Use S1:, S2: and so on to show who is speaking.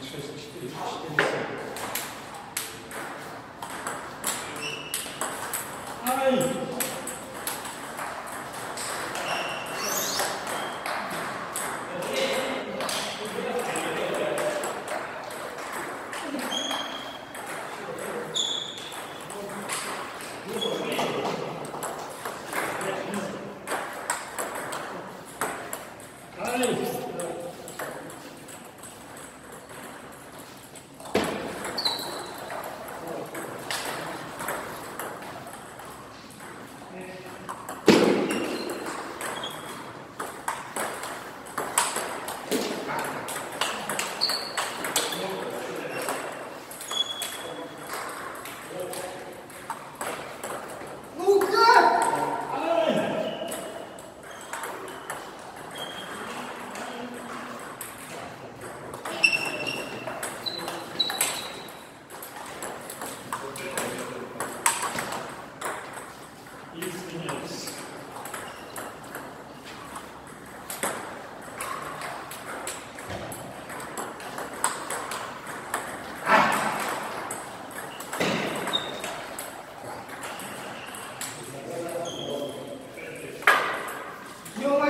S1: はい。Thank you. You know what?